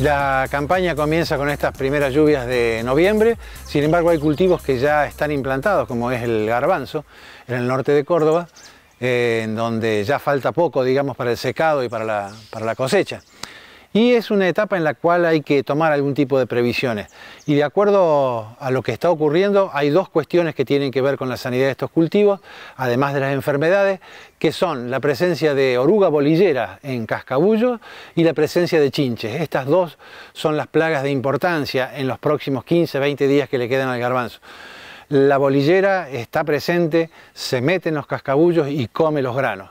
La campaña comienza con estas primeras lluvias de noviembre, sin embargo hay cultivos que ya están implantados, como es el garbanzo, en el norte de Córdoba, eh, en donde ya falta poco, digamos, para el secado y para la, para la cosecha. Y es una etapa en la cual hay que tomar algún tipo de previsiones. Y de acuerdo a lo que está ocurriendo, hay dos cuestiones que tienen que ver con la sanidad de estos cultivos, además de las enfermedades, que son la presencia de oruga bolillera en cascabullo y la presencia de chinches. Estas dos son las plagas de importancia en los próximos 15, 20 días que le quedan al garbanzo. La bolillera está presente, se mete en los cascabullos y come los granos.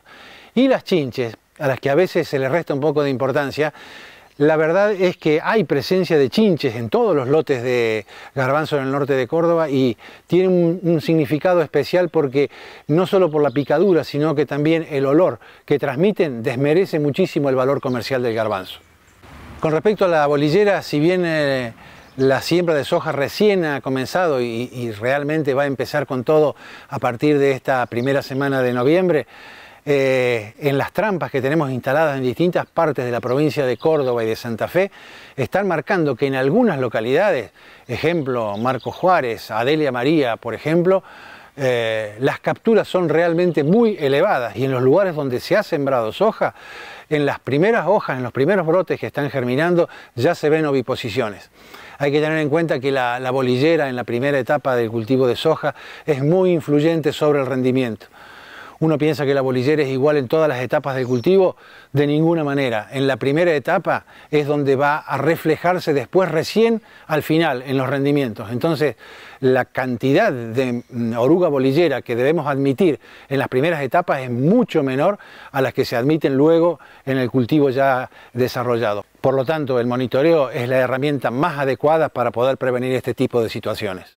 Y las chinches, a las que a veces se les resta un poco de importancia, la verdad es que hay presencia de chinches en todos los lotes de garbanzo en el norte de Córdoba y tiene un, significado especial porque no solo por la picadura, sino que también el olor que transmiten desmerece muchísimo el valor comercial del garbanzo. Con respecto a la bolillera, si bien eh, la siembra de soja recién ha comenzado y, y realmente va a empezar con todo a partir de esta primera semana de noviembre, eh, en las trampas que tenemos instaladas en distintas partes de la provincia de Córdoba y de Santa Fe, están marcando que en algunas localidades, ejemplo Marco Juárez, Adelia María, por ejemplo, eh, las capturas son realmente muy elevadas y en los lugares donde se ha sembrado soja, en las primeras hojas, en los primeros brotes que están germinando, ya se ven oviposiciones. Hay que tener en cuenta que la, la bolillera en la primera etapa del cultivo de soja es muy influyente sobre el rendimiento. Uno piensa que la bolillera es igual en todas las etapas del cultivo, de ninguna manera. En la primera etapa es donde va a reflejarse después recién al final en los rendimientos. Entonces, la cantidad de mm, oruga bolillera que debemos admitir en las primeras etapas es mucho menor a las que se admiten luego en el cultivo ya desarrollado. Por lo tanto, el monitoreo es la herramienta más adecuada para poder prevenir este tipo de situaciones.